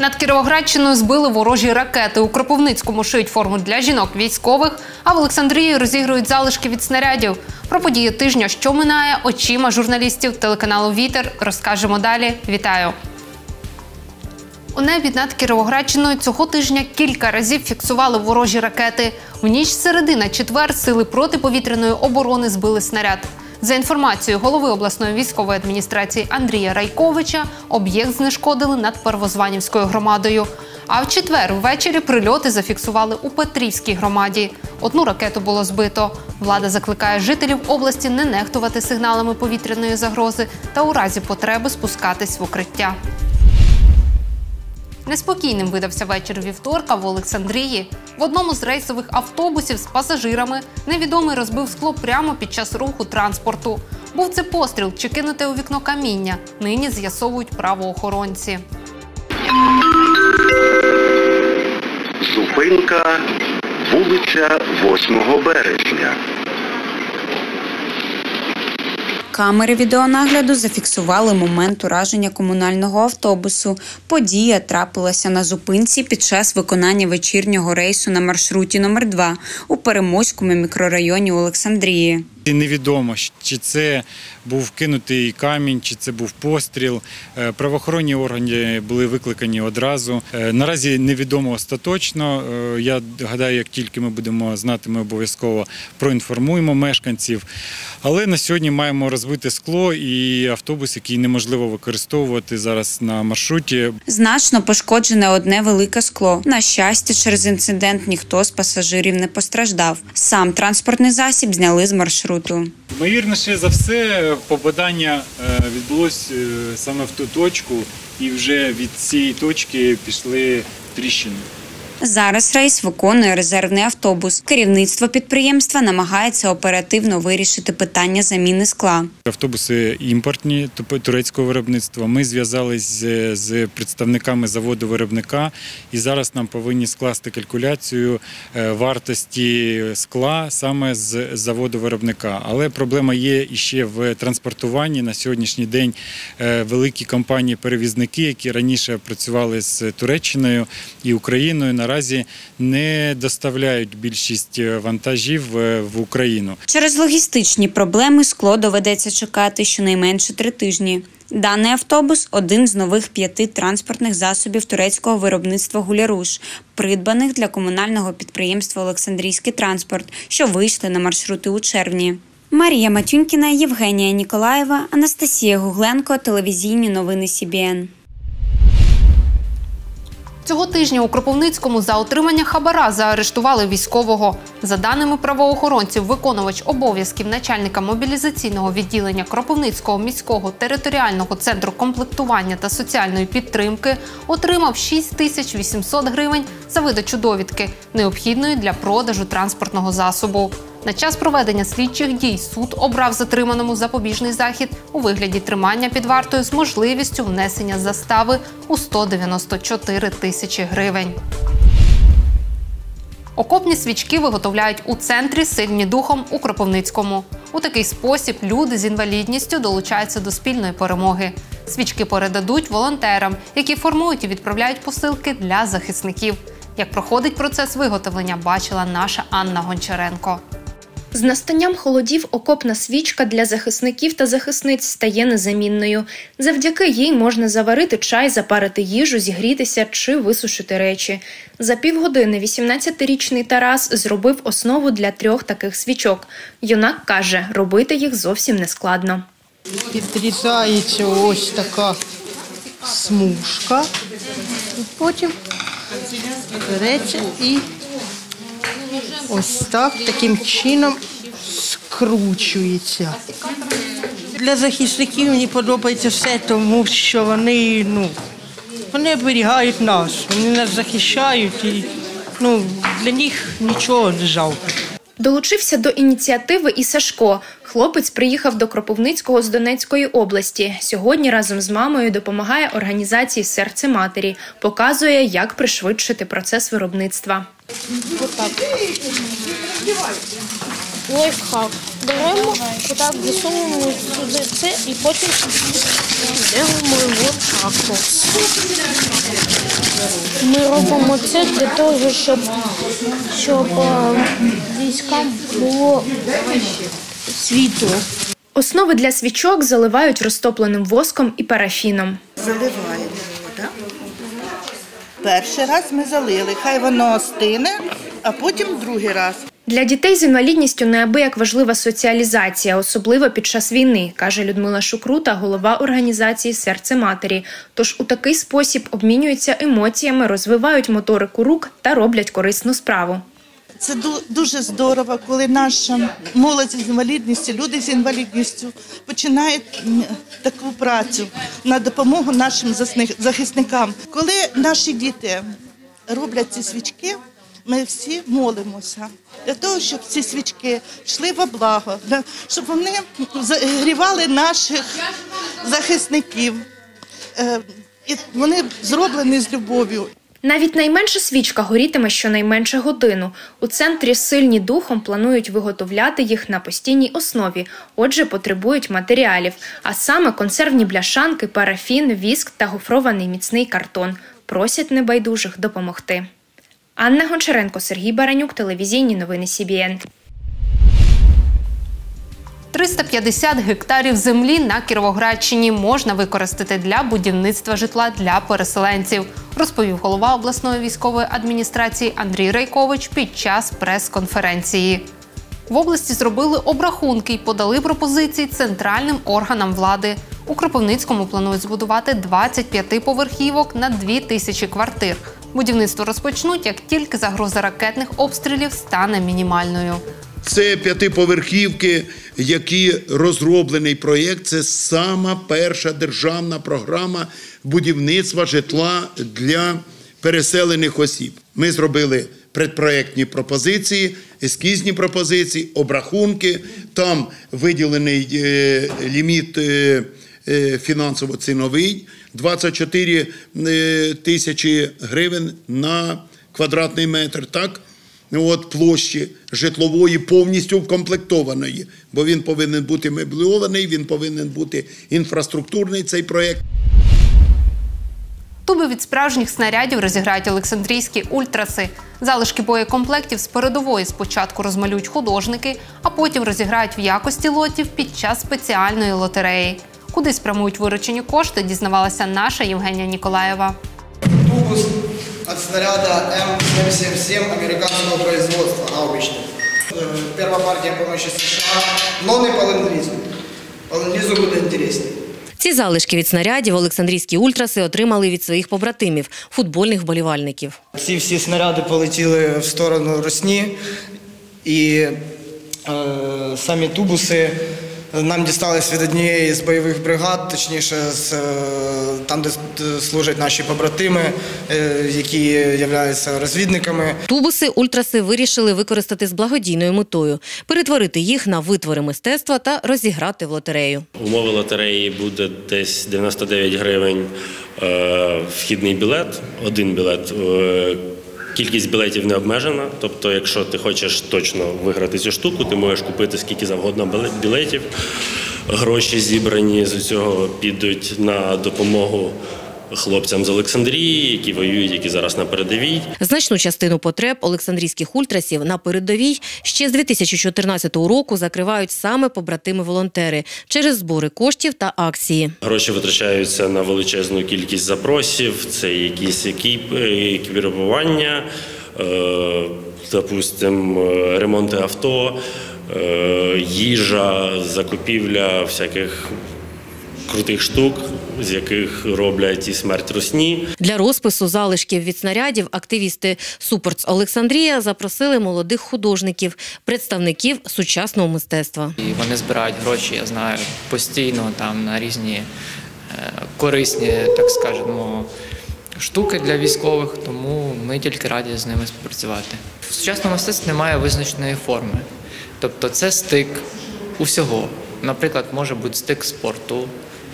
Над Кіровоградщиною збили ворожі ракети. У Кропивницькому шиють форму для жінок військових, а в Олександрії розігрують залишки від снарядів. Про події тижня, що минає очима журналістів телеканалу Вітер, розкажемо далі. Вітаю! У небі над Кіровоградщиною цього тижня кілька разів фіксували ворожі ракети. У ніч середи на четвер сили протиповітряної оборони збили снаряд. За інформацією голови обласної військової адміністрації Андрія Райковича, об'єкт знешкодили над Первозванівською громадою. А в четвер ввечері прильоти зафіксували у Петрівській громаді. Одну ракету було збито. Влада закликає жителів області не нехтувати сигналами повітряної загрози та у разі потреби спускатись в укриття. Неспокійним видався вечір вівторка в Олександрії. В одному з рейсових автобусів з пасажирами невідомий розбив скло прямо під час руху транспорту. Був це постріл чи кинуте у вікно каміння. Нині з'ясовують правоохоронці. Зупинка вулиця 8 березня. Камери відеонагляду зафіксували момент ураження комунального автобусу. Подія трапилася на зупинці під час виконання вечірнього рейсу на маршруті номер 2 у Переможському мікрорайоні Олександрії. Невідомо, чи це був кинутий камінь, чи це був постріл. Е, Правоохоронні органи були викликані одразу. Е, Наразі невідомо остаточно. Е, Я гадаю, як тільки ми будемо знати, ми обов'язково проінформуємо мешканців. Але на сьогодні маємо розбите скло і автобус, який неможливо використовувати зараз на маршруті. Значно пошкоджене одне велике скло. На щастя, через інцидент ніхто з пасажирів не постраждав. Сам транспортний засіб зняли з маршруту. Ймовірніше за все, попадання відбулося відбулось е, саме в ту точку, і вже від цієї точки пішли тріщини. Зараз рейс виконує резервний автобус. Керівництво підприємства намагається оперативно вирішити питання заміни скла. Автобуси імпортні, турецького виробництва. Ми зв'язались з, представниками заводу виробника, і зараз нам повинні скласти калькуляцію е, вартості скла саме з заводу виробника. Але проблема є іще в транспортуванні. На сьогоднішній день е, великі компанії-перевізники, які раніше працювали з Туреччиною і Україною, наразі не доставляють більшість е, вантажів е, в Україну. Через логістичні проблеми скло доведеться чекати щонайменше три тижні. Даний автобус один з нових п'яти транспортних засобів турецького виробництва Гуляруш, придбаних для комунального підприємства Олександрійський транспорт, що вийшли на маршрути у червні. Марія Матюнькіна, Євгенія Ніколаєва, Анастасія Гугленко, телевізійні новини СІБІН. Цього тижня у Кропивницькому за отримання хабара заарештували військового. За даними правоохоронців, виконувач обов'язків начальника мобілізаційного відділення Кропивницького міського територіального центру комплектування та соціальної підтримки отримав 6 тисяч 800 гривень за видачу довідки, необхідної для продажу транспортного засобу. На час проведення слідчих дій суд обрав затриманому запобіжний захід у вигляді тримання під вартою з можливістю внесення застави у 194 тисячі гривень. Окопні свічки виготовляють у центрі сильні духом у Кропивницькому. У такий спосіб люди з інвалідністю долучаються до спільної перемоги. Свічки передадуть волонтерам, які формують і відправляють посилки для захисників. Як проходить процес виготовлення, бачила наша Анна Гончаренко. З настанням холодів окопна свічка для захисників та захисниць стає незамінною. Завдяки їй можна заварити чай, запарити їжу, зігрітися чи висушити речі. За півгодини 18-річний Тарас зробив основу для трьох таких свічок. Юнак каже, робити їх зовсім не складно. Підрізається ось така смужка, потім береться і ось так таким чином скручується. Для захисників мені подобається все, тому що вони, ну, вони оберігають нас, вони нас захищають і ну, для них нічого не жалко. Долучився до ініціативи і Сашко. Хлопець приїхав до Кропивницького з Донецької області. Сьогодні разом з мамою допомагає організації серце матері, показує, як пришвидшити процес виробництва. Лайфхак. Беремо, отак засовуємо сюди це і потім йдемо в атаку. Ми робимо це для того, щоб, щоб е, військам було світло. Основи для свічок заливають розтопленим воском і парафіном. Заливаємо його, так? Перший раз ми залили, хай воно остине, а потім другий раз. Для дітей з інвалідністю неабияк важлива соціалізація, особливо під час війни, каже Людмила Шукрута, голова організації Серце матері. Тож у такий спосіб обмінюються емоціями, розвивають моторику рук та роблять корисну справу. Це дуже здорово, коли наша молодь з інвалідністю, люди з інвалідністю починають таку працю на допомогу нашим захисникам. Коли наші діти роблять ці свічки, ми всі молимося для того, щоб ці свічки йшли во благо, щоб вони загрівали наших захисників. Е, І вони зроблені з любов'ю. Навіть найменша свічка горітиме щонайменше годину. У центрі сильні духом планують виготовляти їх на постійній основі, отже, потребують матеріалів, а саме консервні бляшанки, парафін, віск та гофрований міцний картон. Просять небайдужих допомогти. Анна Гончаренко, Сергій Баранюк, телевізійні новини СІБІН. 350 гектарів землі на Кіровоградщині можна використати для будівництва житла для переселенців, розповів голова обласної військової адміністрації Андрій Райкович під час прес-конференції. В області зробили обрахунки й подали пропозиції центральним органам влади. У Кропивницькому планують збудувати 25 поверхівок на 2 тисячі квартир. Будівництво розпочнуть, як тільки загроза ракетних обстрілів стане мінімальною. Це п'ятиповерхівки, які розроблений проєкт. Це сама перша державна програма будівництва житла для переселених осіб. Ми зробили предпроєктні пропозиції, ескізні пропозиції, обрахунки. Там виділений е, ліміт е, е, фінансово-ціновий 24 е, тисячі гривень на квадратний метр. Так? От площі житлової повністю вкомплектованої, бо він повинен бути мебльований, він повинен бути інфраструктурний цей проєкт. Туби від справжніх снарядів розіграють Олександрійські ультраси. Залишки боєкомплектів з передової спочатку розмалюють художники, а потім розіграють в якості лотів під час спеціальної лотереї. Куди спрямують виручені кошти, дізнавалася наша Євгенія Ніколаєва. От снаряда М777 американского производства, гаубичный. Первая партия помощи США, но не по ленд-лизу. По ленд-лизу будет интереснее. Ці залишки від снарядів Олександрійські ультраси отримали від своїх побратимів, футбольних вболівальників. Ці всі снаряди полетіли в сторону Росні, і е, самі тубуси нам дістались від однієї з бойових бригад, точніше, з, е, там, де служать наші побратими, е, які являються розвідниками. Тубуси ультраси вирішили використати з благодійною метою, перетворити їх на витвори мистецтва та розіграти в лотерею. Умови лотереї буде десь 99 гривень е, вхідний білет, один білет. Кількість білетів не обмежена. Тобто, якщо ти хочеш точно виграти цю штуку, ти можеш купити скільки завгодно біле- білетів. Гроші зібрані з цього підуть на допомогу хлопцям з Олександрії, які воюють, які зараз на передовій. Значну частину потреб Олександрійських ультрасів на передовій ще з 2014 року закривають саме побратими-волонтери через збори коштів та акції. Гроші витрачаються на величезну кількість запросів, це якісь екіп, е, екіпірування, е, допустим, е, ремонти авто, їжа, закупівля всяких крутих штук, з яких роблять і смерть русні. Для розпису залишків від снарядів активісти Супортс Олександрія запросили молодих художників, представників сучасного мистецтва. І вони збирають гроші, я знаю, постійно там на різні е, корисні, так скажемо, штуки для військових, тому ми тільки раді з ними співпрацювати. В сучасному мистецтві немає визначеної форми. Тобто це стик усього. Наприклад, може бути стик спорту,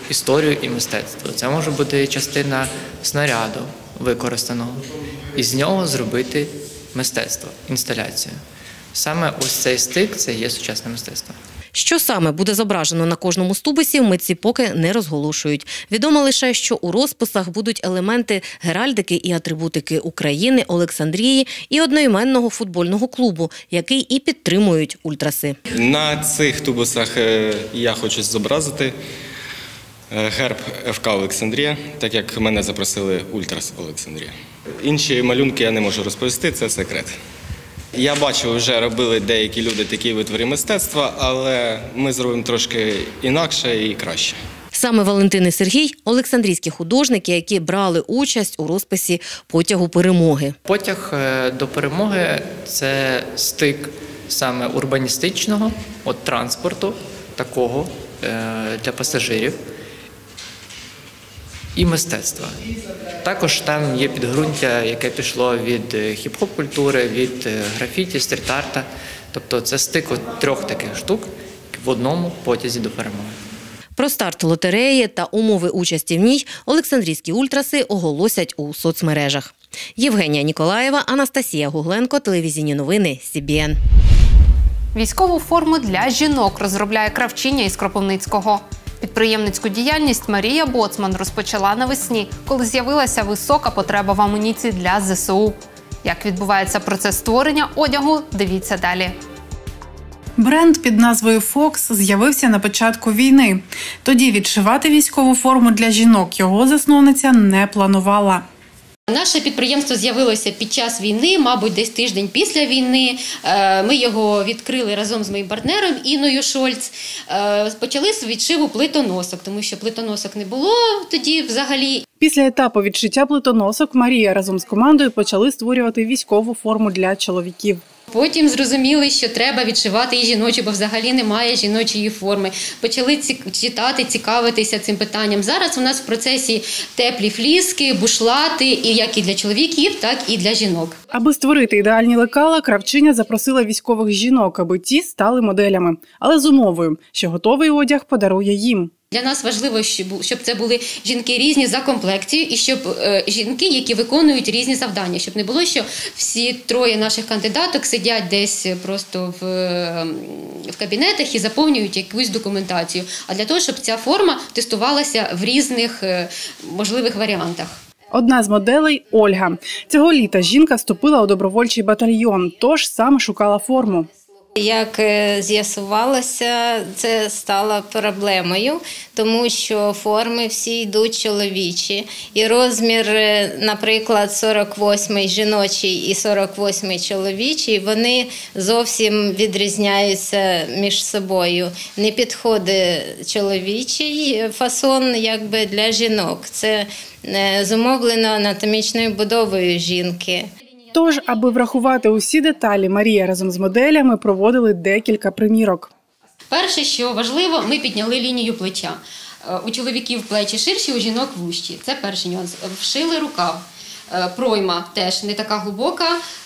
історію і мистецтво. Це може бути частина снаряду використаного, і з нього зробити мистецтво, інсталяцію. Саме ось цей стик це є сучасне мистецтво. Що саме буде зображено на кожному з тубусів, митці поки не розголошують. Відомо лише, що у розписах будуть елементи геральдики і атрибутики України, Олександрії і одноіменного футбольного клубу, який і підтримують ультраси. На цих тубусах е, я хочу зобразити герб ФК Олександрія, так як мене запросили Ультрас Олександрія. Інші малюнки я не можу розповісти, це секрет. Я бачу, вже робили деякі люди такі витвори мистецтва, але ми зробимо трошки інакше і краще. Саме Валентин і Сергій Олександрійські художники, які брали участь у розписі потягу перемоги. Потяг е, до перемоги це стик саме урбаністичного, от транспорту, такого е, для пасажирів і мистецтва. Також там є підґрунтя, яке пішло від е, хіп-хоп культури, від е, графіті, стріт-арта. Тобто це стик от трьох таких штук в одному потязі до перемоги. Про старт лотереї та умови участі в ній Олександрійські ультраси оголосять у соцмережах. Євгенія Ніколаєва, Анастасія Гугленко, телевізійні новини СІБІН. Військову форму для жінок розробляє кравчиня із Кропивницького. Підприємницьку діяльність Марія Боцман розпочала навесні, коли з'явилася висока потреба в амуніції для ЗСУ. Як відбувається процес створення одягу, дивіться далі. Бренд під назвою Fox з'явився на початку війни. Тоді відшивати військову форму для жінок його засновниця не планувала. Наше підприємство з'явилося під час війни, мабуть, десь тиждень після війни. Е, Ми його відкрили разом з моїм партнером Іною Шольц. Е, Почали з відшиву плитоносок, тому що плитоносок не було тоді взагалі. Після етапу відшиття плитоносок Марія разом з командою почали створювати військову форму для чоловіків. Потім зрозуміли, що треба відшивати і жіночу, бо взагалі немає жіночої форми. Почали читати, цікавитися цим питанням. Зараз у нас в процесі теплі фліски, бушлати, і як і для чоловіків, так і для жінок. Аби створити ідеальні лекала, кравчиня запросила військових жінок, аби ті стали моделями, але з умовою, що готовий одяг подарує їм. Для нас важливо, щоб це були жінки різні за комплекцією, і щоб е, жінки, які виконують різні завдання, щоб не було, що всі троє наших кандидаток сидять десь просто в, е, в кабінетах і заповнюють якусь документацію. А для того, щоб ця форма тестувалася в різних е, можливих варіантах. Одна з моделей Ольга. Цього літа жінка вступила у добровольчий батальйон, тож саме шукала форму. Як е, з'ясувалося, це стало проблемою, тому що форми всі йдуть чоловічі, і розмір, е, наприклад, 48 жіночий і 48 чоловічий, вони зовсім відрізняються між собою. Не підходить чоловічий фасон якби для жінок. Це е, зумовлено анатомічною будовою жінки. Тож, аби врахувати усі деталі, Марія разом з моделями проводили декілька примірок. Перше, що важливо, ми підняли лінію плеча. Е, У чоловіків плечі ширші, у жінок вущі. Це перший нюанс. Вшили рукав. Е, Пройма теж не така глибока.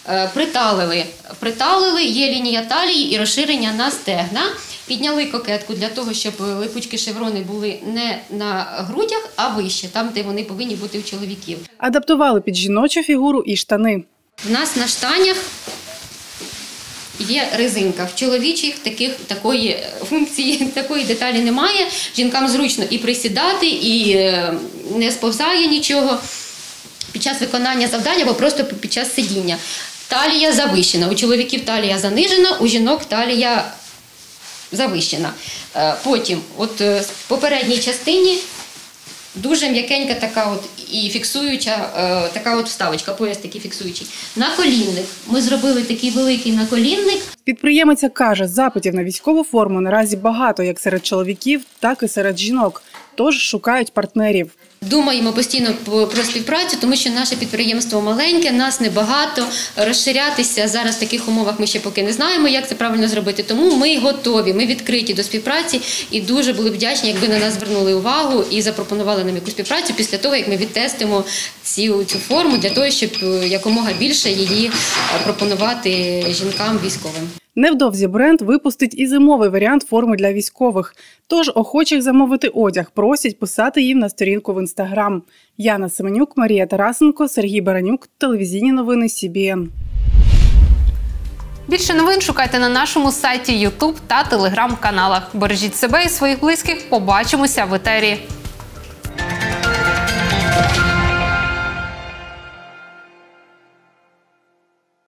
Е, Приталили. Приталили, є лінія талії і розширення на стегна. Підняли кокетку для того, щоб липучки шеврони були не на грудях, а вище, там, де вони повинні бути у чоловіків. Адаптували під жіночу фігуру і штани. В нас на штанях є резинка. В чоловічих таких такої функції, такої деталі немає. Жінкам зручно і присідати, і е, не сповзає нічого під час виконання завдання або просто під час сидіння. Талія завищена. У чоловіків талія занижена, у жінок талія завищена. Е, Потім, от е, в попередній частині Дуже м'якенька така от і фіксуюча, е, така от вставочка, пояс такий фіксуючий. Наколінник. Ми зробили такий великий наколінник. Підприємиця каже, запитів на військову форму наразі багато як серед чоловіків, так і серед жінок. Тож шукають партнерів. Думаємо постійно про співпрацю, тому що наше підприємство маленьке, нас небагато. Розширятися зараз в таких умовах ми ще поки не знаємо, як це правильно зробити. Тому ми готові, ми відкриті до співпраці і дуже були б вдячні, якби на нас звернули увагу і запропонували нам якусь співпрацю після того, як ми відтестимо цю, цю форму для того, щоб е, якомога більше її е, пропонувати жінкам військовим. Невдовзі бренд випустить і зимовий варіант форми для військових. Тож охочих замовити одяг просять писати їм на сторінку в інстаграм. Яна Семенюк, Марія Тарасенко, Сергій Баранюк, телевізійні новини СІБІН. Більше новин шукайте на нашому сайті YouTube та телеграм-каналах. Бережіть себе і своїх близьких. Побачимося в етері.